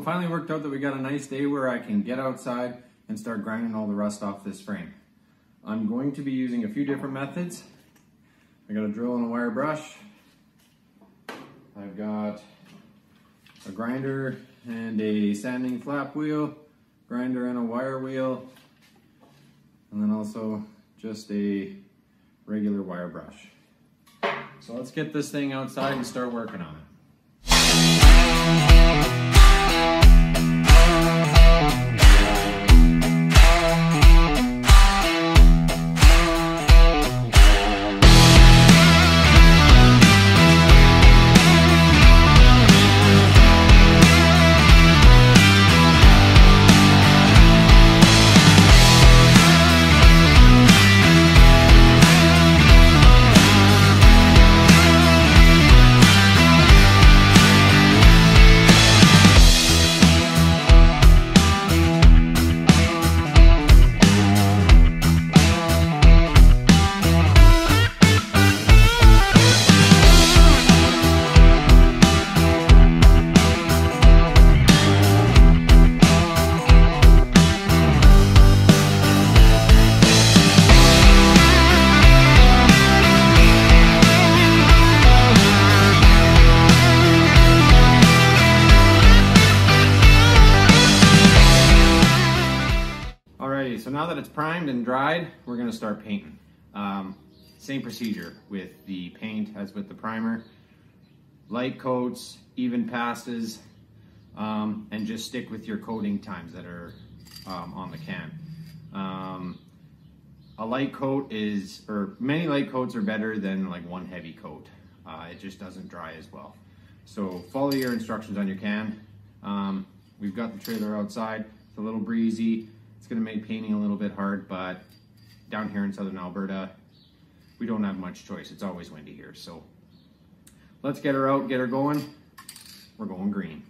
it finally worked out that we got a nice day where I can get outside and start grinding all the rust off this frame. I'm going to be using a few different methods. I got a drill and a wire brush. I've got a grinder and a sanding flap wheel, grinder and a wire wheel, and then also just a regular wire brush. So let's get this thing outside and start working on it. Alrighty, gonna start painting. Um, same procedure with the paint as with the primer. Light coats, even passes, um, and just stick with your coating times that are um, on the can. Um, a light coat is, or many light coats are better than like one heavy coat. Uh, it just doesn't dry as well. So follow your instructions on your can. Um, we've got the trailer outside. It's a little breezy. It's gonna make painting a little bit hard, but down here in Southern Alberta, we don't have much choice. It's always windy here. So let's get her out, get her going. We're going green.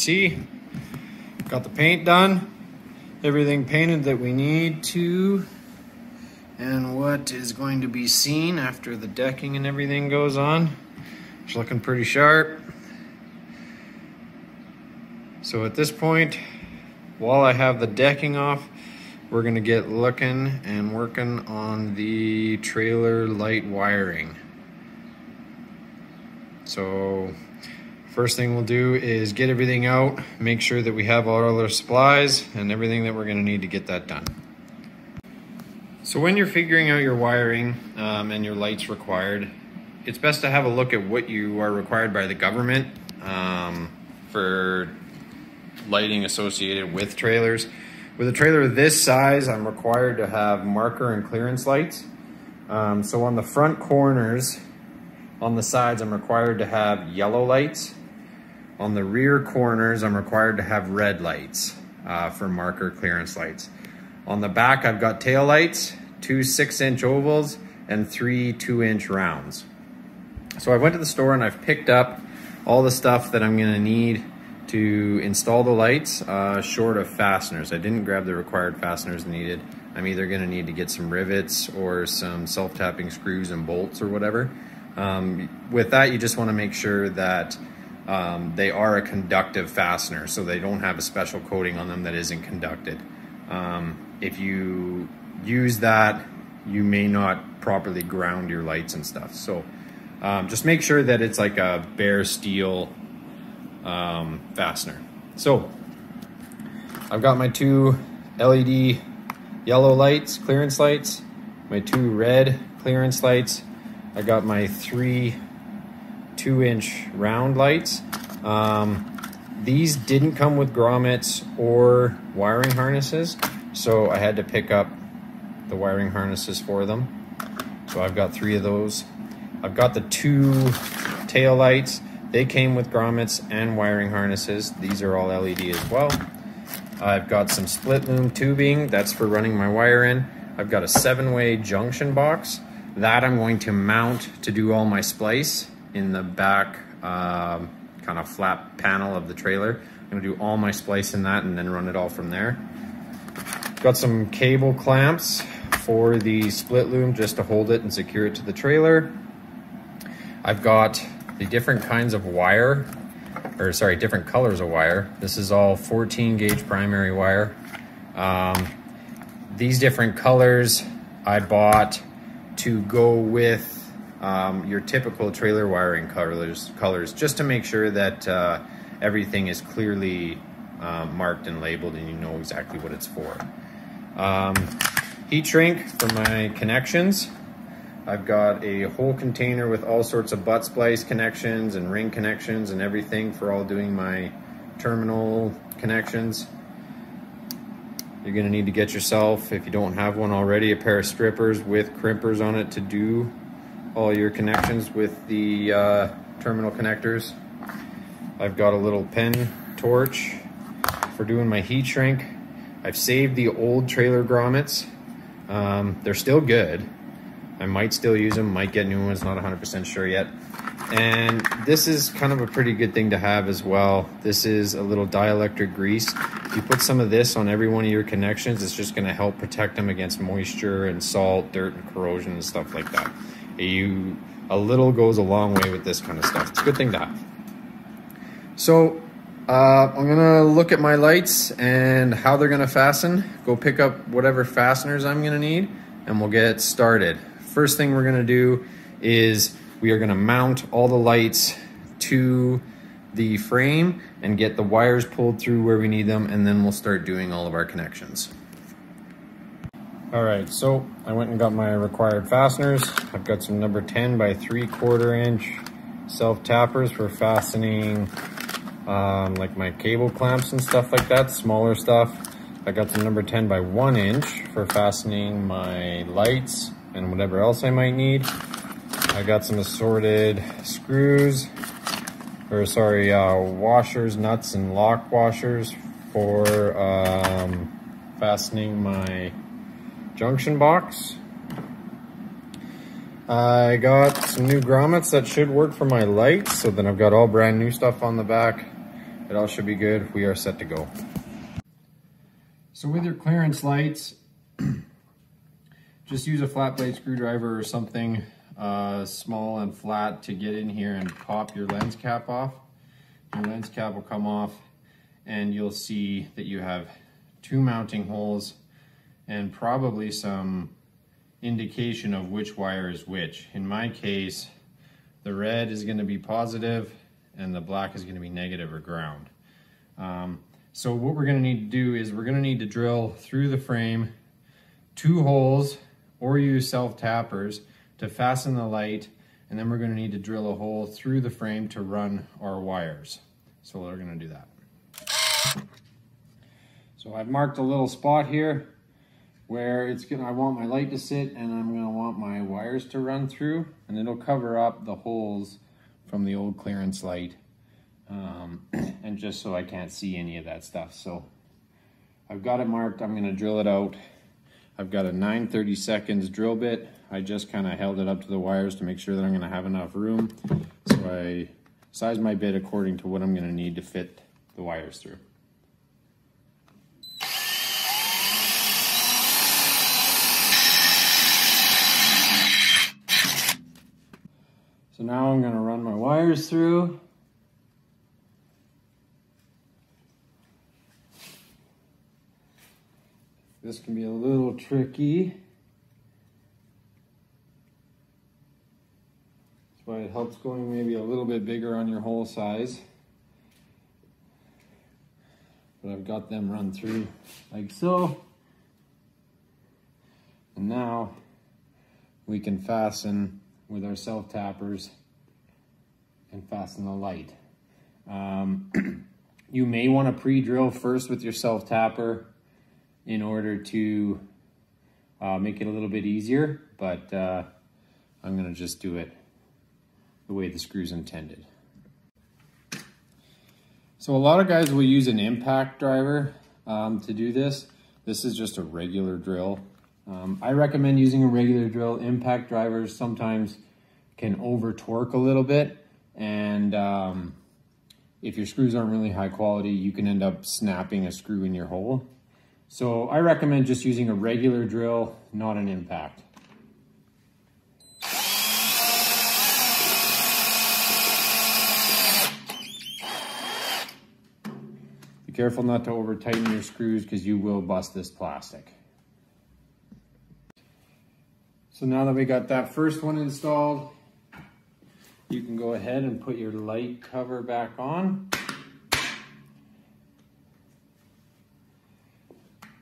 See, got the paint done, everything painted that we need to, and what is going to be seen after the decking and everything goes on. It's looking pretty sharp. So at this point, while I have the decking off, we're gonna get looking and working on the trailer light wiring. So First thing we'll do is get everything out, make sure that we have all our supplies and everything that we're gonna need to get that done. So when you're figuring out your wiring um, and your lights required, it's best to have a look at what you are required by the government um, for lighting associated with trailers. With a trailer this size, I'm required to have marker and clearance lights. Um, so on the front corners, on the sides, I'm required to have yellow lights on the rear corners, I'm required to have red lights uh, for marker clearance lights. On the back, I've got tail lights, two six inch ovals, and three two inch rounds. So I went to the store and I've picked up all the stuff that I'm gonna need to install the lights, uh, short of fasteners. I didn't grab the required fasteners needed. I'm either gonna need to get some rivets or some self-tapping screws and bolts or whatever. Um, with that, you just wanna make sure that um, they are a conductive fastener, so they don't have a special coating on them that isn't conducted. Um, if you use that, you may not properly ground your lights and stuff. So um, just make sure that it's like a bare steel um, fastener. So I've got my two LED yellow lights, clearance lights, my two red clearance lights. I got my three two inch round lights. Um, these didn't come with grommets or wiring harnesses, so I had to pick up the wiring harnesses for them. So I've got three of those. I've got the two tail lights. They came with grommets and wiring harnesses. These are all LED as well. I've got some split loom tubing. That's for running my wire in. I've got a seven-way junction box. That I'm going to mount to do all my splice in the back um, kind of flat panel of the trailer. I'm gonna do all my splice in that and then run it all from there. Got some cable clamps for the split loom just to hold it and secure it to the trailer. I've got the different kinds of wire, or sorry, different colors of wire. This is all 14 gauge primary wire. Um, these different colors I bought to go with um, your typical trailer wiring colors, colors just to make sure that uh, everything is clearly uh, marked and labeled and you know exactly what it's for. Um, heat shrink for my connections. I've got a whole container with all sorts of butt splice connections and ring connections and everything for all doing my terminal connections. You're gonna need to get yourself, if you don't have one already, a pair of strippers with crimpers on it to do all your connections with the uh, terminal connectors. I've got a little pen torch for doing my heat shrink. I've saved the old trailer grommets. Um, they're still good. I might still use them, might get new ones, not 100% sure yet. And this is kind of a pretty good thing to have as well. This is a little dielectric grease. If you put some of this on every one of your connections, it's just gonna help protect them against moisture and salt, dirt and corrosion and stuff like that. You, a little goes a long way with this kind of stuff. It's a good thing to have. So uh, I'm gonna look at my lights and how they're gonna fasten. Go pick up whatever fasteners I'm gonna need and we'll get started. First thing we're gonna do is we are gonna mount all the lights to the frame and get the wires pulled through where we need them and then we'll start doing all of our connections. All right, so I went and got my required fasteners. I've got some number 10 by 3 quarter inch self tappers for fastening um, like my cable clamps and stuff like that, smaller stuff. I got some number 10 by 1 inch for fastening my lights and whatever else I might need. I got some assorted screws, or sorry, uh, washers, nuts, and lock washers for um, fastening my junction box. I got some new grommets that should work for my lights, so then I've got all brand new stuff on the back. It all should be good. We are set to go. So with your clearance lights, just use a flat blade screwdriver or something uh, small and flat to get in here and pop your lens cap off. Your lens cap will come off and you'll see that you have two mounting holes and probably some indication of which wire is which. In my case, the red is gonna be positive and the black is gonna be negative or ground. Um, so what we're gonna need to do is we're gonna need to drill through the frame two holes or use self-tappers to fasten the light and then we're gonna need to drill a hole through the frame to run our wires. So we're gonna do that. So I've marked a little spot here where it's gonna, I want my light to sit and I'm gonna want my wires to run through and it'll cover up the holes from the old clearance light. Um, and just so I can't see any of that stuff. So I've got it marked, I'm gonna drill it out. I've got a 9 30 seconds drill bit. I just kind of held it up to the wires to make sure that I'm gonna have enough room. So I size my bit according to what I'm gonna need to fit the wires through. So now I'm going to run my wires through. This can be a little tricky. That's why it helps going maybe a little bit bigger on your hole size. But I've got them run through like so. And now we can fasten with our self tappers and fasten the light. Um, you may want to pre-drill first with your self tapper in order to uh, make it a little bit easier, but uh, I'm gonna just do it the way the screw's intended. So a lot of guys will use an impact driver um, to do this. This is just a regular drill. Um, I recommend using a regular drill. Impact drivers sometimes can over torque a little bit and um, if your screws aren't really high quality, you can end up snapping a screw in your hole. So I recommend just using a regular drill, not an impact. Be careful not to over tighten your screws because you will bust this plastic. So now that we got that first one installed, you can go ahead and put your light cover back on.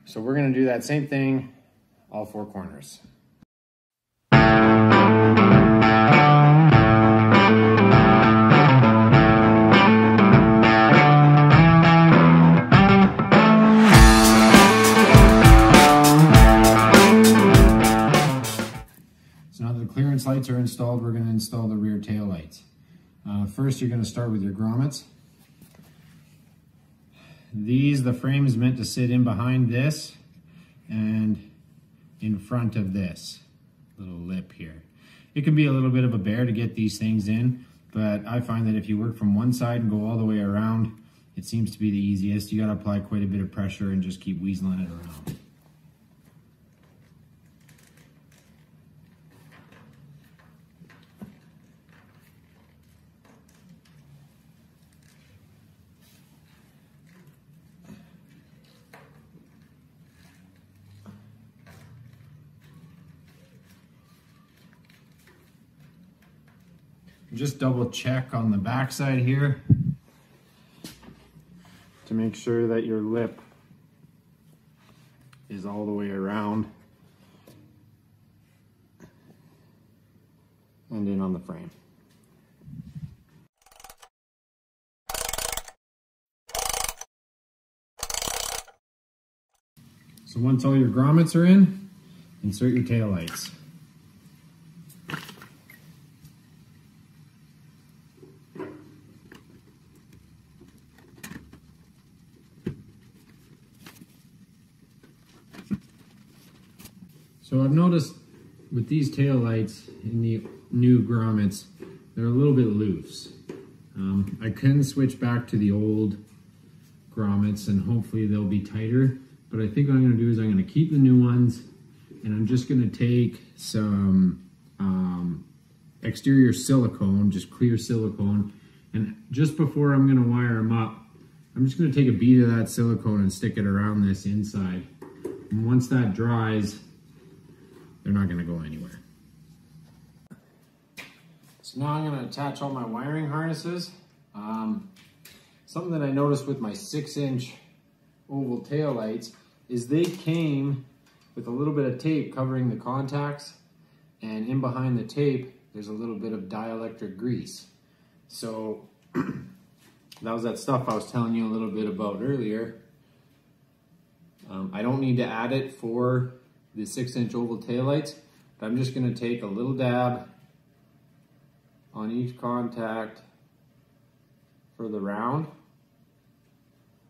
So we're gonna do that same thing, all four corners. Lights are installed, we're gonna install the rear tail lights. Uh, first, you're gonna start with your grommets. These, the frame is meant to sit in behind this and in front of this little lip here. It can be a little bit of a bear to get these things in, but I find that if you work from one side and go all the way around, it seems to be the easiest. You gotta apply quite a bit of pressure and just keep weaseling it around. Just double check on the back side here to make sure that your lip is all the way around and in on the frame. So once all your grommets are in, insert your tail lights. So I've noticed with these tail lights in the new grommets, they're a little bit loose. Um, I can switch back to the old grommets and hopefully they'll be tighter. But I think what I'm gonna do is I'm gonna keep the new ones and I'm just gonna take some um, exterior silicone, just clear silicone. And just before I'm gonna wire them up, I'm just gonna take a bead of that silicone and stick it around this inside. And once that dries, they're not gonna go anywhere. So now I'm gonna attach all my wiring harnesses. Um, something that I noticed with my six inch oval tail lights is they came with a little bit of tape covering the contacts and in behind the tape there's a little bit of dielectric grease. So that was that stuff I was telling you a little bit about earlier. Um, I don't need to add it for the six inch oval taillights, but I'm just gonna take a little dab on each contact for the round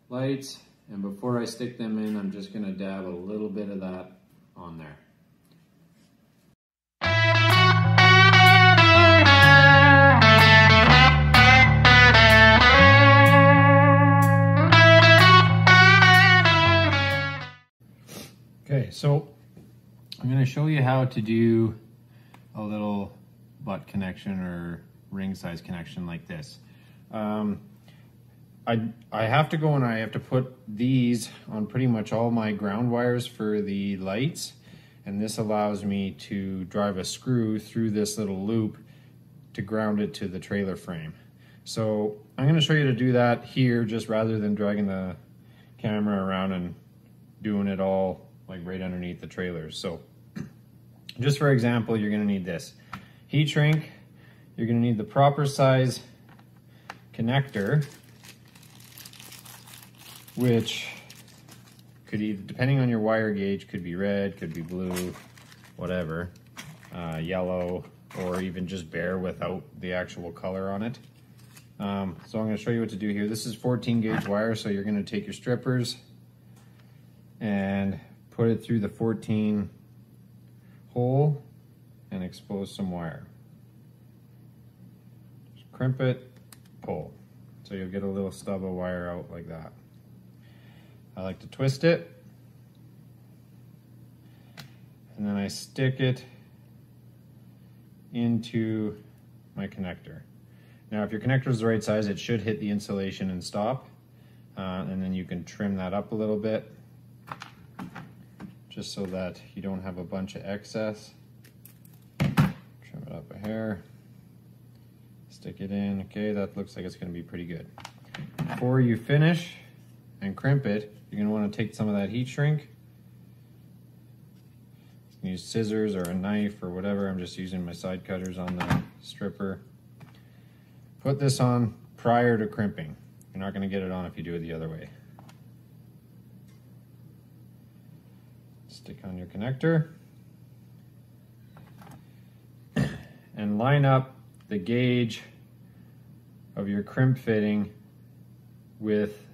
lights. And before I stick them in, I'm just gonna dab a little bit of that on there. Okay, so I'm going to show you how to do a little butt connection or ring size connection like this. Um, I, I have to go and I have to put these on pretty much all my ground wires for the lights and this allows me to drive a screw through this little loop to ground it to the trailer frame. So I'm going to show you to do that here just rather than dragging the camera around and doing it all like right underneath the trailers. So just for example, you're gonna need this. Heat shrink, you're gonna need the proper size connector, which could either, depending on your wire gauge, could be red, could be blue, whatever, uh, yellow, or even just bare without the actual color on it. Um, so I'm gonna show you what to do here. This is 14 gauge wire, so you're gonna take your strippers and put it through the 14 hole and expose some wire. Just crimp it, pull. So you'll get a little stub of wire out like that. I like to twist it and then I stick it into my connector. Now if your connector is the right size, it should hit the insulation and stop. Uh, and then you can trim that up a little bit just so that you don't have a bunch of excess. Trim it up a hair, stick it in. Okay, that looks like it's gonna be pretty good. Before you finish and crimp it, you're gonna wanna take some of that heat shrink use scissors or a knife or whatever. I'm just using my side cutters on the stripper. Put this on prior to crimping. You're not going to get it on if you do it the other way. Stick on your connector. And line up the gauge of your crimp fitting with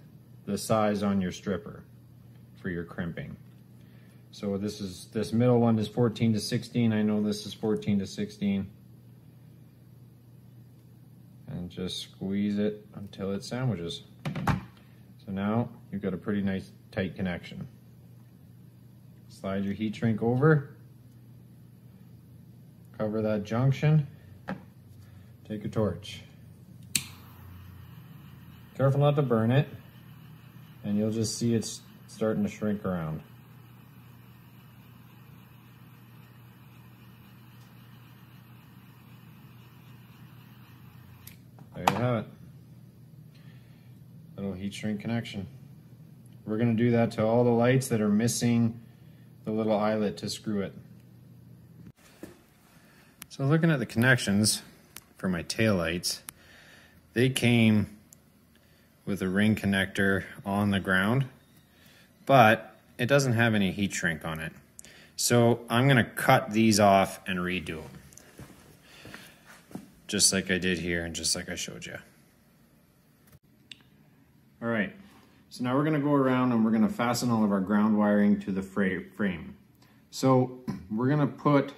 the size on your stripper for your crimping. So this is this middle one is 14 to 16. I know this is 14 to 16. And just squeeze it until it sandwiches. So now you've got a pretty nice tight connection. Slide your heat shrink over. Cover that junction. Take a torch. Careful not to burn it. And you'll just see it's starting to shrink around. There you have it. Little heat shrink connection. We're gonna do that to all the lights that are missing the little eyelet to screw it. So looking at the connections for my tail lights, they came with a ring connector on the ground, but it doesn't have any heat shrink on it. So I'm gonna cut these off and redo them just like I did here and just like I showed you. All right, so now we're gonna go around and we're gonna fasten all of our ground wiring to the frame. So we're gonna put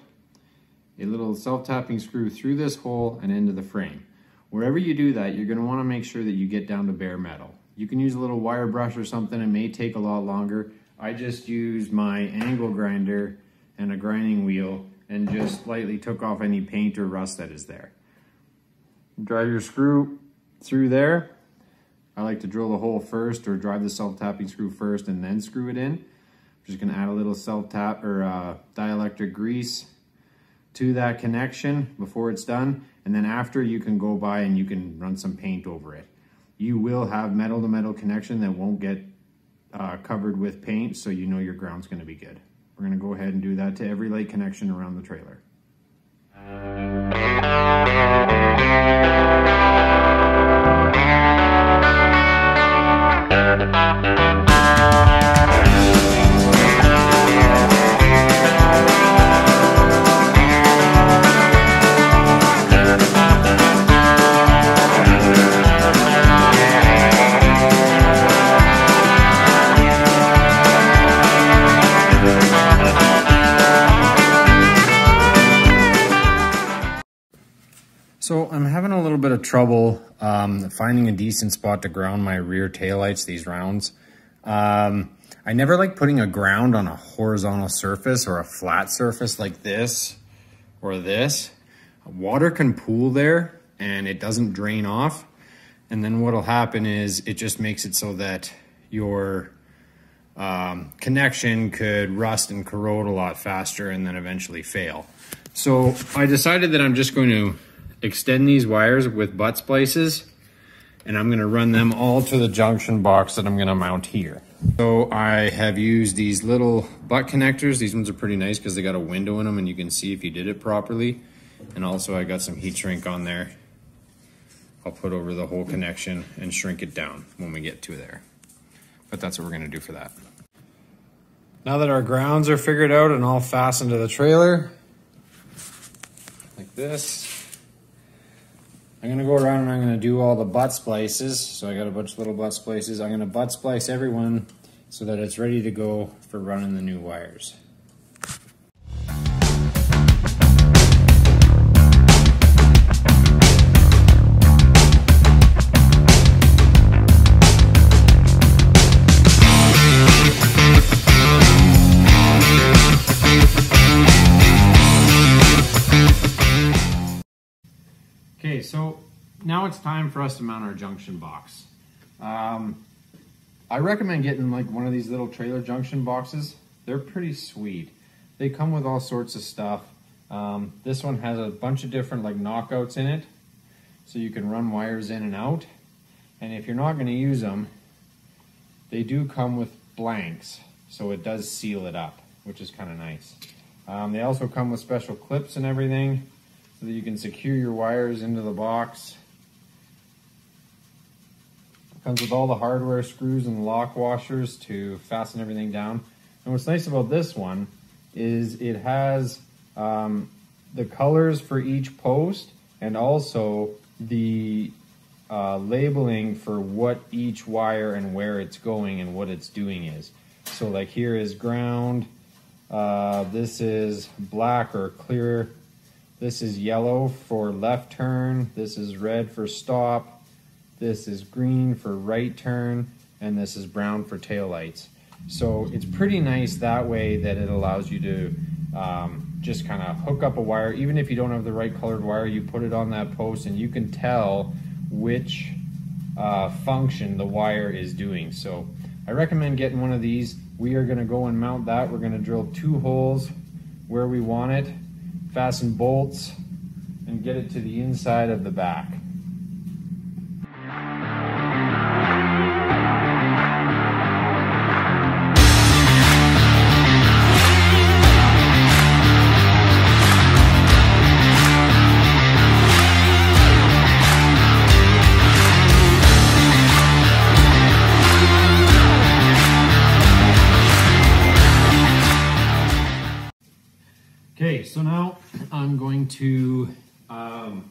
a little self-tapping screw through this hole and into the frame. Wherever you do that, you're gonna wanna make sure that you get down to bare metal. You can use a little wire brush or something, it may take a lot longer. I just used my angle grinder and a grinding wheel and just slightly took off any paint or rust that is there drive your screw through there. I like to drill the hole first or drive the self-tapping screw first and then screw it in. I'm just gonna add a little self-tap or uh, dielectric grease to that connection before it's done. And then after you can go by and you can run some paint over it. You will have metal to metal connection that won't get uh, covered with paint so you know your ground's gonna be good. We're gonna go ahead and do that to every light connection around the trailer. So I'm having a little bit of trouble um, finding a decent spot to ground my rear taillights, these rounds. Um, I never like putting a ground on a horizontal surface or a flat surface like this or this. Water can pool there and it doesn't drain off. And then what'll happen is it just makes it so that your um, connection could rust and corrode a lot faster and then eventually fail. So I decided that I'm just going to extend these wires with butt splices and I'm gonna run them all to the junction box that I'm gonna mount here. So I have used these little butt connectors. These ones are pretty nice because they got a window in them and you can see if you did it properly. And also I got some heat shrink on there. I'll put over the whole connection and shrink it down when we get to there. But that's what we're gonna do for that. Now that our grounds are figured out and all fastened to the trailer, like this, I'm gonna go around and I'm gonna do all the butt splices. So I got a bunch of little butt splices. I'm gonna butt splice everyone so that it's ready to go for running the new wires. Now it's time for us to mount our junction box. Um, I recommend getting like one of these little trailer junction boxes. They're pretty sweet. They come with all sorts of stuff. Um, this one has a bunch of different like knockouts in it. So you can run wires in and out. And if you're not gonna use them, they do come with blanks. So it does seal it up, which is kind of nice. Um, they also come with special clips and everything so that you can secure your wires into the box. Comes with all the hardware screws and lock washers to fasten everything down. And what's nice about this one is it has um, the colors for each post and also the uh, labeling for what each wire and where it's going and what it's doing is. So like here is ground, uh, this is black or clear, this is yellow for left turn, this is red for stop, this is green for right turn, and this is brown for tail lights. So it's pretty nice that way that it allows you to um, just kind of hook up a wire. Even if you don't have the right colored wire, you put it on that post and you can tell which uh, function the wire is doing. So I recommend getting one of these. We are gonna go and mount that. We're gonna drill two holes where we want it, fasten bolts, and get it to the inside of the back. To um,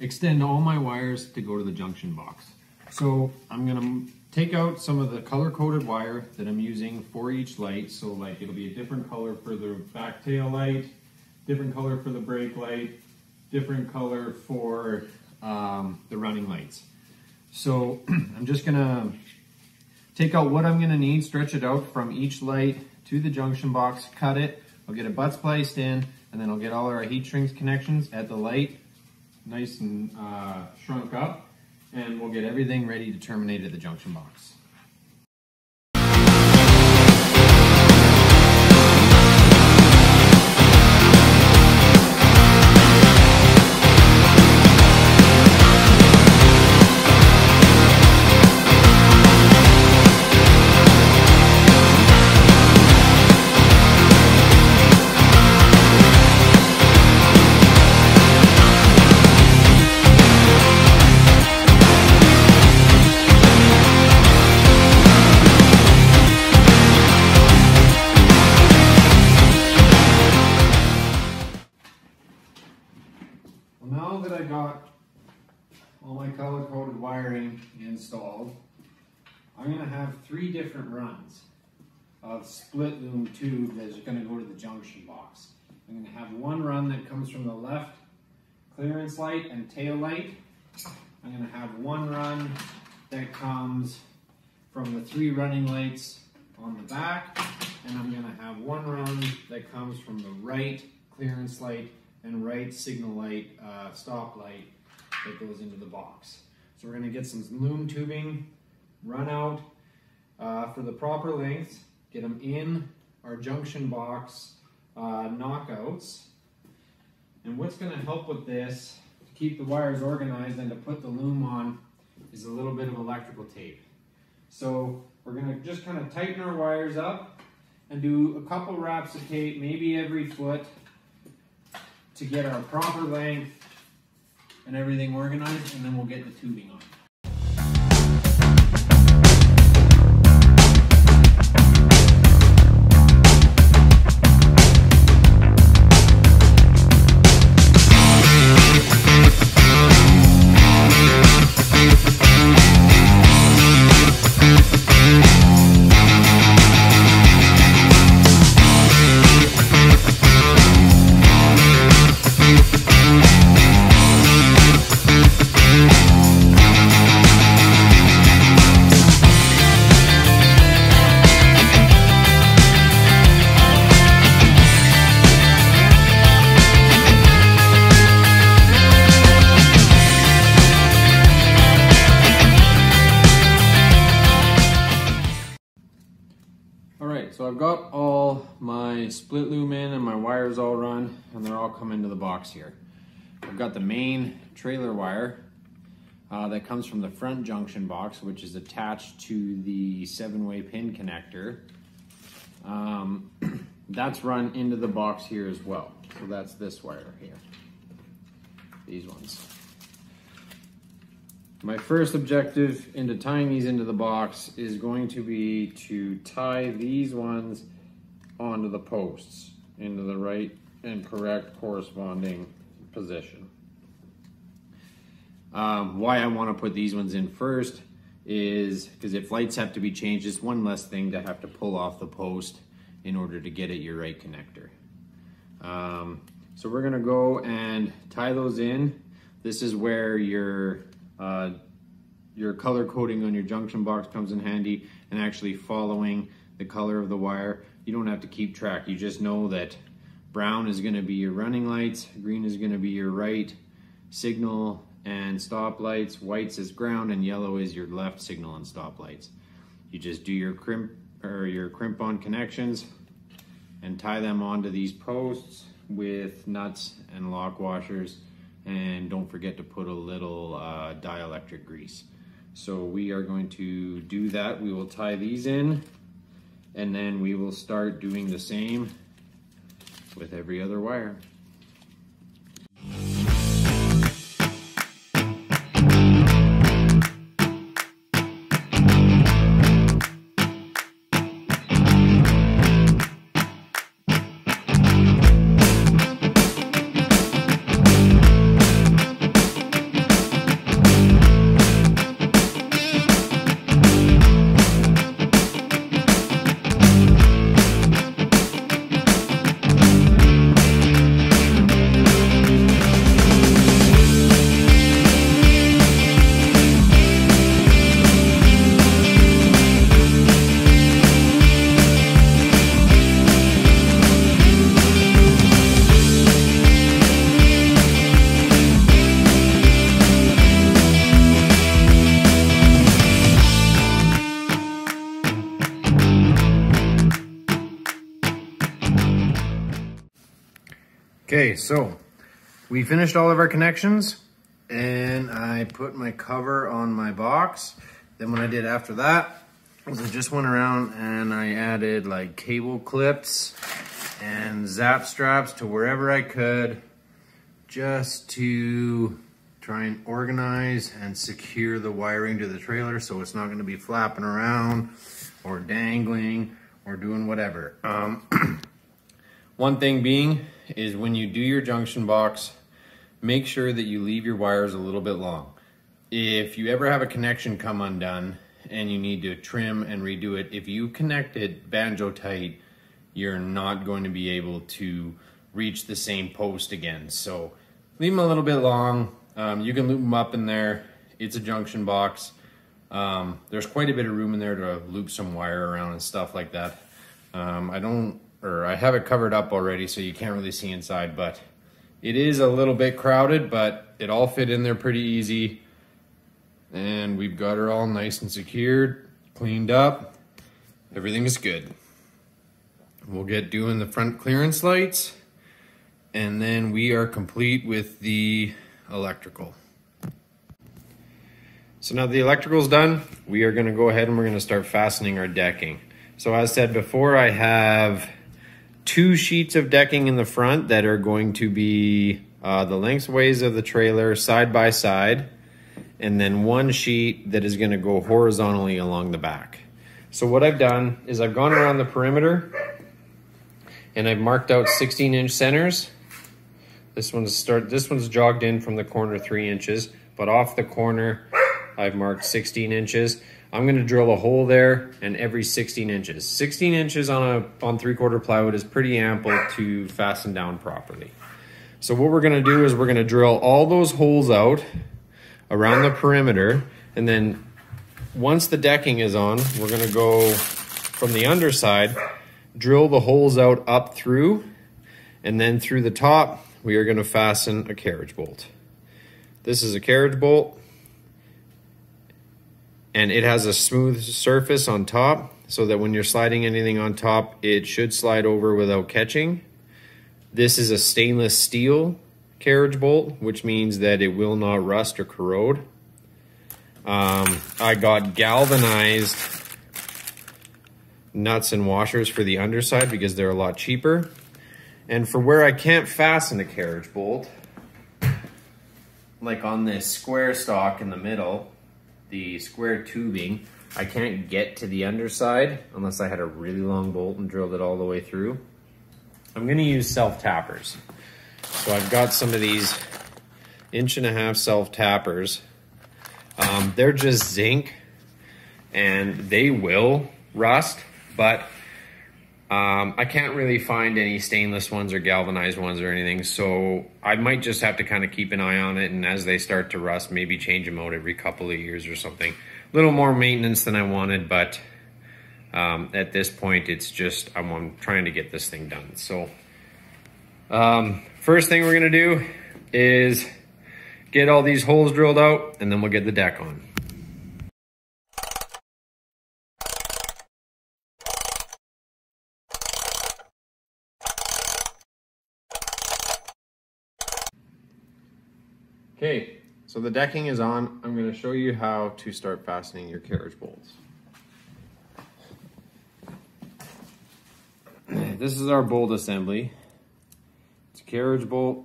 extend all my wires to go to the junction box. So I'm gonna take out some of the color-coded wire that I'm using for each light. So like it'll be a different color for the back tail light, different color for the brake light, different color for um, the running lights. So I'm just gonna take out what I'm gonna need, stretch it out from each light to the junction box, cut it, I'll get a butt spliced in, and then I'll get all our heat shrink connections at the light, nice and uh, shrunk up, and we'll get everything ready to terminate at the junction box. I'm gonna have three different runs of split loom tube that is gonna go to the junction box. I'm gonna have one run that comes from the left clearance light and tail light. I'm gonna have one run that comes from the three running lights on the back, and I'm gonna have one run that comes from the right clearance light and right signal light, uh, stop light that goes into the box. So we're gonna get some loom tubing, run out uh, for the proper length, get them in our junction box uh, knockouts. And what's gonna help with this, to keep the wires organized and to put the loom on, is a little bit of electrical tape. So we're gonna just kind of tighten our wires up and do a couple wraps of tape, maybe every foot, to get our proper length and everything organized, and then we'll get the tubing on. All my split loom in and my wires all run and they're all come into the box here. I've got the main trailer wire uh, that comes from the front junction box, which is attached to the seven-way pin connector. Um, that's run into the box here as well. So that's this wire here, these ones. My first objective into tying these into the box is going to be to tie these ones onto the posts into the right and correct corresponding position. Um, why I want to put these ones in first is because if lights have to be changed, it's one less thing to have to pull off the post in order to get at your right connector. Um, so we're gonna go and tie those in. This is where your uh, your color coding on your junction box comes in handy and actually following the color of the wire. You don't have to keep track. You just know that brown is going to be your running lights, green is going to be your right signal and stop lights, whites is ground, and yellow is your left signal and stop lights. You just do your crimp or your crimp on connections and tie them onto these posts with nuts and lock washers and don't forget to put a little uh, dielectric grease. So we are going to do that. We will tie these in and then we will start doing the same with every other wire. So we finished all of our connections and I put my cover on my box. Then what I did after that was I just went around and I added like cable clips and zap straps to wherever I could just to try and organize and secure the wiring to the trailer so it's not gonna be flapping around or dangling or doing whatever. Um, one thing being is when you do your junction box, make sure that you leave your wires a little bit long. If you ever have a connection come undone and you need to trim and redo it, if you connect it banjo tight, you're not going to be able to reach the same post again. So leave them a little bit long. Um, you can loop them up in there. It's a junction box. Um, there's quite a bit of room in there to loop some wire around and stuff like that. Um, I don't or I have it covered up already so you can't really see inside, but it is a little bit crowded, but it all fit in there pretty easy. And we've got her all nice and secured, cleaned up. Everything is good. We'll get doing the front clearance lights and then we are complete with the electrical. So now the electrical's done, we are gonna go ahead and we're gonna start fastening our decking. So as I said before, I have two sheets of decking in the front that are going to be uh, the lengthways of the trailer side by side, and then one sheet that is going to go horizontally along the back. So what I've done is I've gone around the perimeter and I've marked out 16 inch centers. This one's start. This one's jogged in from the corner three inches, but off the corner, I've marked 16 inches. I'm gonna drill a hole there and every 16 inches. 16 inches on a on three quarter plywood is pretty ample to fasten down properly. So what we're gonna do is we're gonna drill all those holes out around the perimeter and then once the decking is on, we're gonna go from the underside, drill the holes out up through, and then through the top, we are gonna fasten a carriage bolt. This is a carriage bolt and it has a smooth surface on top so that when you're sliding anything on top, it should slide over without catching. This is a stainless steel carriage bolt, which means that it will not rust or corrode. Um, I got galvanized nuts and washers for the underside because they're a lot cheaper. And for where I can't fasten a carriage bolt, like on this square stock in the middle, the square tubing, I can't get to the underside unless I had a really long bolt and drilled it all the way through. I'm gonna use self-tappers. So I've got some of these inch and a half self-tappers. Um, they're just zinc and they will rust, but um, I can't really find any stainless ones or galvanized ones or anything, so I might just have to kind of keep an eye on it, and as they start to rust, maybe change them out every couple of years or something. A little more maintenance than I wanted, but um, at this point, it's just I'm, I'm, trying to get this thing done. So um, first thing we're gonna do is get all these holes drilled out, and then we'll get the deck on. Okay, so the decking is on. I'm going to show you how to start fastening your carriage bolts. This is our bolt assembly. It's a carriage bolt,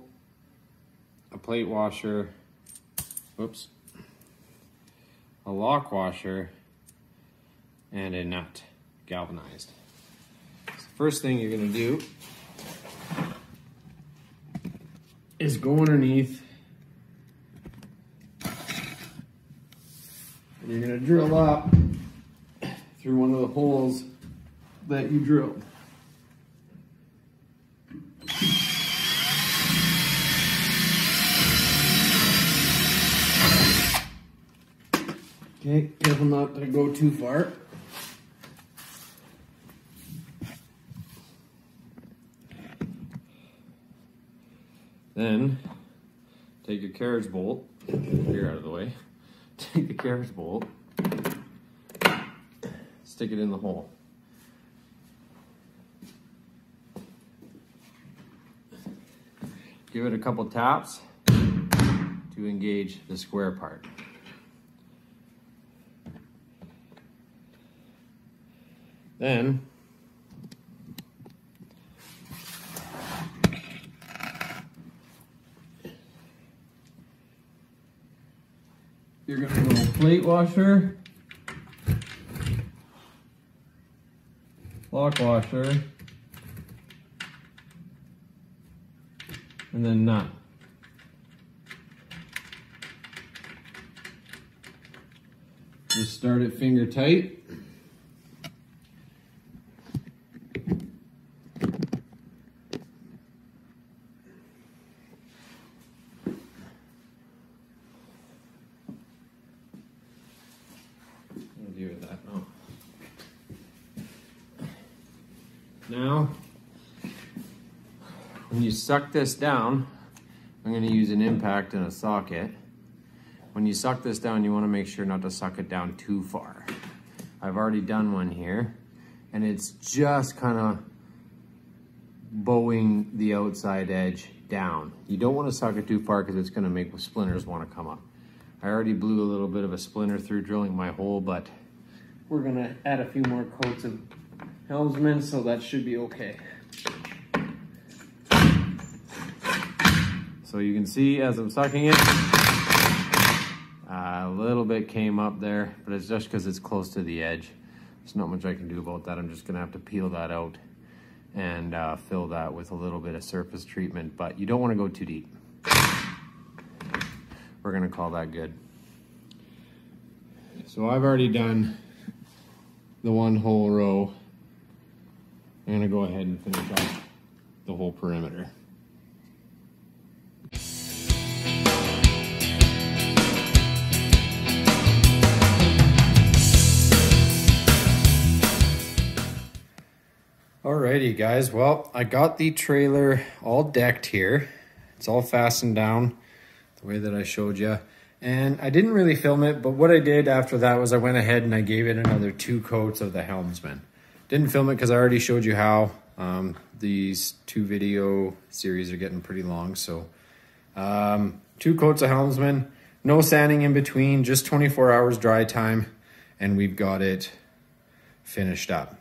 a plate washer, whoops, a lock washer, and a nut, galvanized. So first thing you're going to do is go underneath And you're gonna drill up through one of the holes that you drilled. Okay, careful not to go too far. Then take your carriage bolt, here out of the way take the carriage bolt, stick it in the hole. Give it a couple taps to engage the square part. Then You're gonna go plate washer, lock washer, and then nut. Just start it finger tight. Now, when you suck this down, I'm gonna use an impact and a socket. When you suck this down, you wanna make sure not to suck it down too far. I've already done one here, and it's just kinda bowing the outside edge down. You don't wanna suck it too far because it's gonna make splinters wanna come up. I already blew a little bit of a splinter through drilling my hole, but we're gonna add a few more coats of helmsman, so that should be okay. So you can see as I'm sucking it, a little bit came up there, but it's just because it's close to the edge. There's not much I can do about that. I'm just gonna have to peel that out and uh, fill that with a little bit of surface treatment, but you don't wanna go too deep. We're gonna call that good. So I've already done the one whole row I'm gonna go ahead and finish off the whole perimeter. Alrighty guys, well, I got the trailer all decked here. It's all fastened down the way that I showed you. And I didn't really film it, but what I did after that was I went ahead and I gave it another two coats of the Helmsman. Didn't film it because I already showed you how. Um, these two video series are getting pretty long, so um, two coats of Helmsman, no sanding in between, just 24 hours dry time, and we've got it finished up.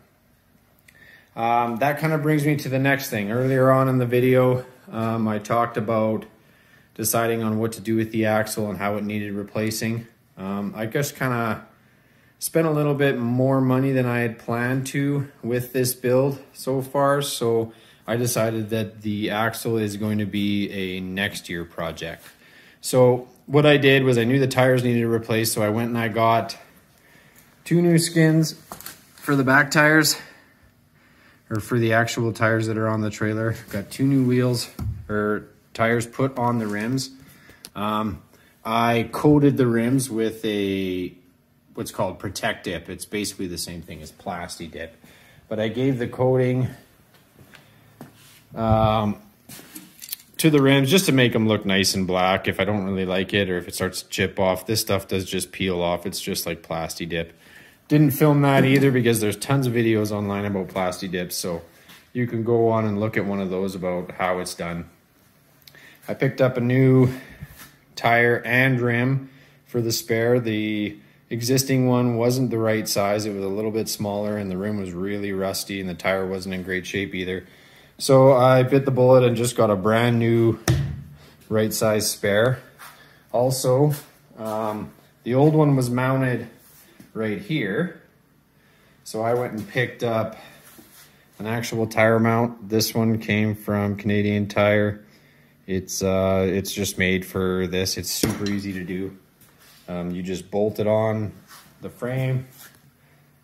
Um, that kind of brings me to the next thing. Earlier on in the video, um, I talked about deciding on what to do with the axle and how it needed replacing. Um, I just kind of spent a little bit more money than I had planned to with this build so far. So I decided that the axle is going to be a next year project. So what I did was I knew the tires needed to replace. So I went and I got two new skins for the back tires or for the actual tires that are on the trailer. Got two new wheels or tires put on the rims. Um, I coated the rims with a what's called Protect Dip. It's basically the same thing as Plasti Dip, but I gave the coating um, to the rims just to make them look nice and black. If I don't really like it or if it starts to chip off, this stuff does just peel off. It's just like Plasti Dip. Didn't film that either because there's tons of videos online about Plasti Dips, so you can go on and look at one of those about how it's done. I picked up a new tire and rim for the spare. The existing one wasn't the right size. It was a little bit smaller and the rim was really rusty and the tire wasn't in great shape either. So I bit the bullet and just got a brand new right size spare. Also, um, the old one was mounted right here. So I went and picked up an actual tire mount. This one came from Canadian Tire. It's uh, it's just made for this. It's super easy to do. Um, you just bolt it on the frame,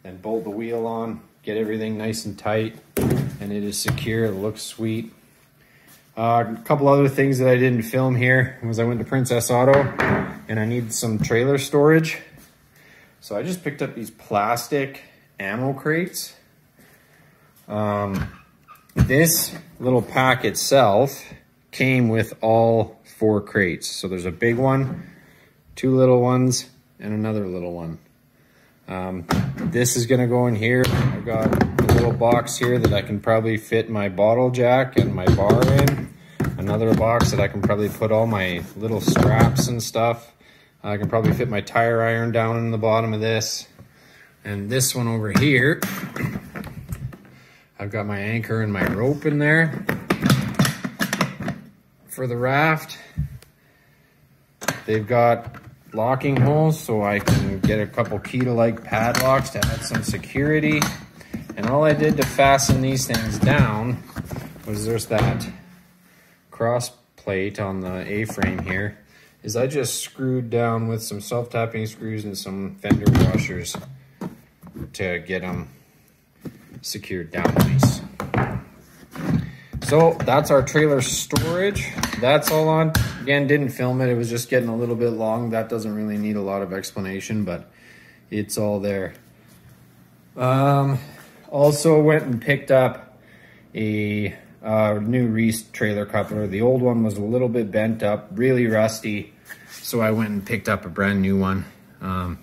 then bolt the wheel on, get everything nice and tight, and it is secure. It looks sweet. Uh, a couple other things that I didn't film here was I went to Princess Auto and I need some trailer storage. So I just picked up these plastic ammo crates. Um, this little pack itself came with all four crates. So there's a big one, two little ones, and another little one. Um, this is gonna go in here. I've got a little box here that I can probably fit my bottle jack and my bar in. Another box that I can probably put all my little straps and stuff. I can probably fit my tire iron down in the bottom of this. And this one over here, I've got my anchor and my rope in there for the raft. They've got locking holes so I can get a couple keyed-alike padlocks to add some security. And all I did to fasten these things down was there's that cross plate on the A-frame here is I just screwed down with some self-tapping screws and some fender washers to get them secured down nice. So that's our trailer storage. That's all on. Again, didn't film it. It was just getting a little bit long. That doesn't really need a lot of explanation, but it's all there. Um, also went and picked up a uh, new Reese trailer coupler. The old one was a little bit bent up, really rusty. So I went and picked up a brand new one. Um,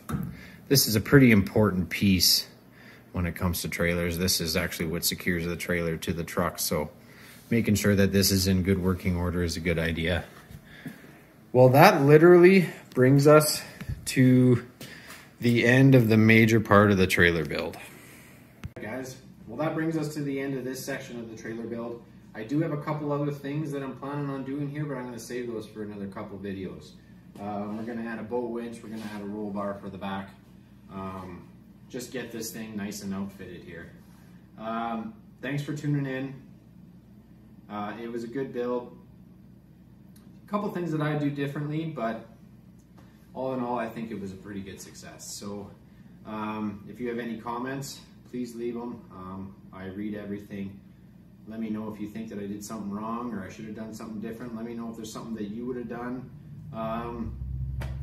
this is a pretty important piece when it comes to trailers. This is actually what secures the trailer to the truck. So making sure that this is in good working order is a good idea. Well, that literally brings us to the end of the major part of the trailer build. Well that brings us to the end of this section of the trailer build. I do have a couple other things that I'm planning on doing here, but I'm gonna save those for another couple videos. Um, we're gonna add a bow winch, we're gonna add a roll bar for the back. Um, just get this thing nice and outfitted here. Um, thanks for tuning in. Uh, it was a good build. A couple things that I do differently, but all in all, I think it was a pretty good success. So um, if you have any comments, please leave them. Um, I read everything. Let me know if you think that I did something wrong or I should have done something different. Let me know if there's something that you would have done. Um,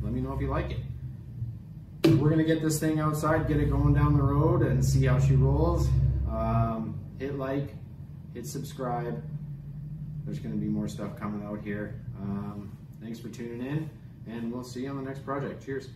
let me know if you like it. We're gonna get this thing outside, get it going down the road and see how she rolls. Um, hit like, hit subscribe. There's gonna be more stuff coming out here. Um, thanks for tuning in and we'll see you on the next project. Cheers.